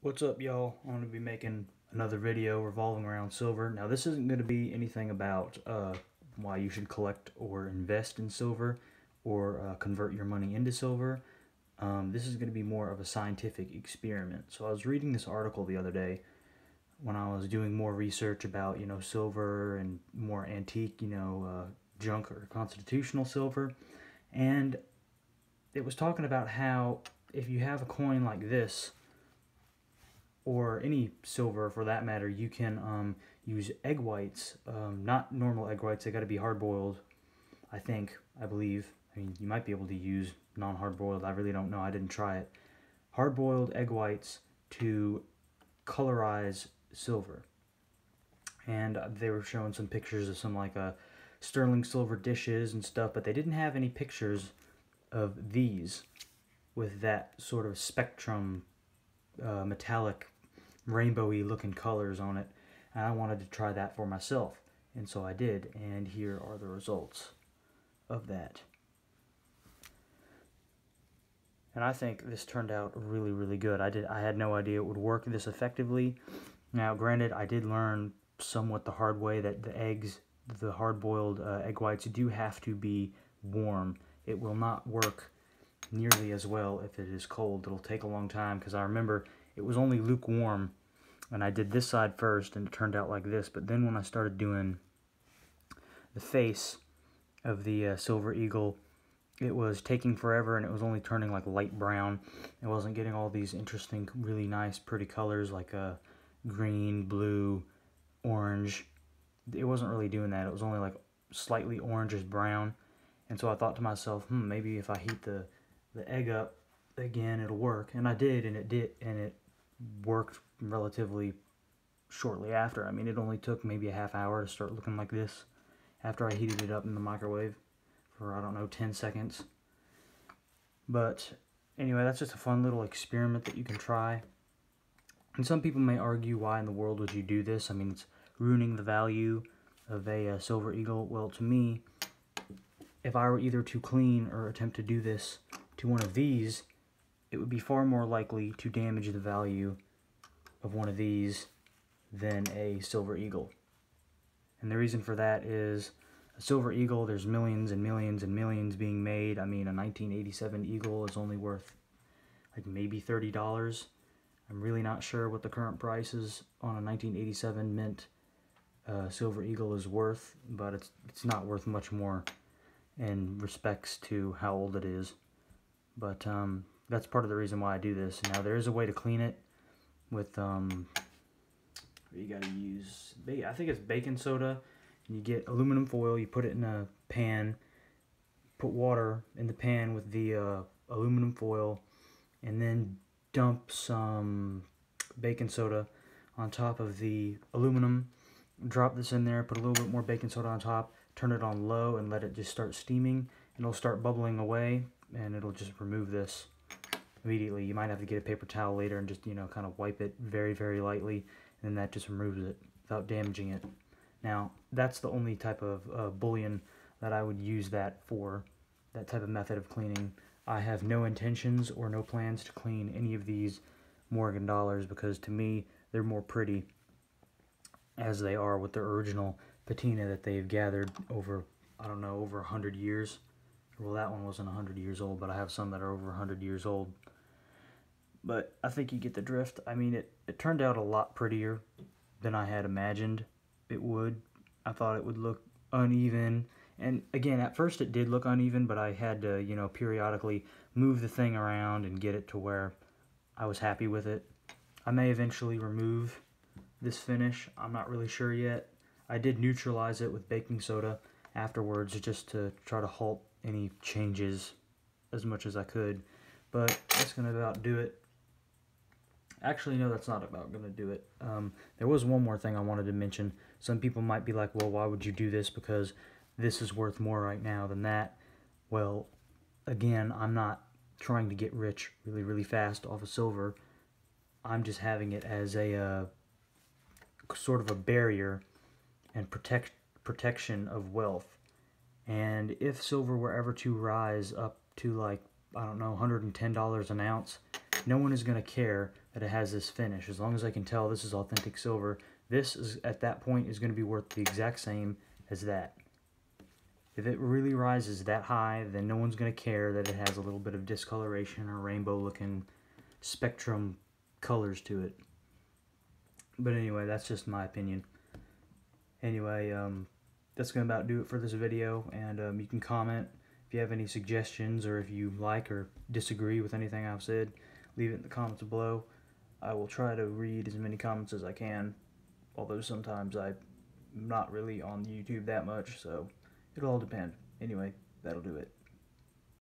What's up y'all? I'm going to be making another video revolving around silver. Now this isn't going to be anything about uh, why you should collect or invest in silver or uh, convert your money into silver. Um, this is going to be more of a scientific experiment. So I was reading this article the other day when I was doing more research about, you know, silver and more antique, you know, uh, junk or constitutional silver. And it was talking about how if you have a coin like this, or any silver for that matter, you can um, use egg whites, um, not normal egg whites, they got to be hard boiled, I think, I believe. I mean, you might be able to use non hard boiled, I really don't know, I didn't try it. Hard boiled egg whites to colorize silver. And they were showing some pictures of some like a sterling silver dishes and stuff, but they didn't have any pictures of these with that sort of spectrum uh, metallic rainbowy looking colors on it and I wanted to try that for myself and so I did and here are the results of that. And I think this turned out really really good. I did I had no idea it would work this effectively. Now granted I did learn somewhat the hard way that the eggs the hard-boiled uh, egg whites do have to be warm. It will not work nearly as well if it is cold. It'll take a long time because I remember it was only lukewarm and I did this side first and it turned out like this but then when I started doing the face of the uh, silver eagle it was taking forever and it was only turning like light brown. It wasn't getting all these interesting really nice pretty colors like uh, green blue orange. It wasn't really doing that. It was only like slightly orangish brown. And so I thought to myself hmm maybe if I heat the the egg up again it'll work. And I did and it did and it worked relatively shortly after. I mean, it only took maybe a half hour to start looking like this after I heated it up in the microwave for, I don't know, 10 seconds. But anyway, that's just a fun little experiment that you can try. And some people may argue, why in the world would you do this? I mean, it's ruining the value of a uh, silver eagle. Well, to me, if I were either to clean or attempt to do this to one of these, it would be far more likely to damage the value of one of these than a silver eagle. And the reason for that is a silver eagle, there's millions and millions and millions being made. I mean, a 1987 eagle is only worth like maybe $30. I'm really not sure what the current price is on a 1987 mint uh, silver eagle is worth, but it's it's not worth much more in respects to how old it is. But um, that's part of the reason why I do this. Now there is a way to clean it with um, you got to use I think it's baking soda. And you get aluminum foil. You put it in a pan. Put water in the pan with the uh, aluminum foil, and then dump some baking soda on top of the aluminum. Drop this in there. Put a little bit more baking soda on top. Turn it on low and let it just start steaming. And it'll start bubbling away, and it'll just remove this immediately. You might have to get a paper towel later and just, you know, kind of wipe it very, very lightly, and that just removes it without damaging it. Now, that's the only type of uh, bullion that I would use that for, that type of method of cleaning. I have no intentions or no plans to clean any of these Morgan dollars because to me, they're more pretty as they are with their original patina that they've gathered over, I don't know, over 100 years. Well, that one wasn't 100 years old, but I have some that are over 100 years old. But I think you get the drift. I mean, it, it turned out a lot prettier than I had imagined it would. I thought it would look uneven. And again, at first it did look uneven, but I had to, you know, periodically move the thing around and get it to where I was happy with it. I may eventually remove this finish. I'm not really sure yet. I did neutralize it with baking soda afterwards just to try to halt any changes as much as I could. But that's going to about do it. Actually, no, that's not about going to do it. Um, there was one more thing I wanted to mention. Some people might be like, well, why would you do this? Because this is worth more right now than that. Well, again, I'm not trying to get rich really, really fast off of silver. I'm just having it as a uh, sort of a barrier and protect protection of wealth. And if silver were ever to rise up to like, I don't know, $110 an ounce, no one is going to care that it has this finish. As long as I can tell this is authentic silver, this is at that point is going to be worth the exact same as that. If it really rises that high, then no one's going to care that it has a little bit of discoloration or rainbow looking spectrum colors to it. But anyway, that's just my opinion. Anyway, um, that's going to about do it for this video, and um, you can comment if you have any suggestions or if you like or disagree with anything I've said, leave it in the comments below. I will try to read as many comments as I can, although sometimes I'm not really on YouTube that much, so it'll all depend. Anyway, that'll do it.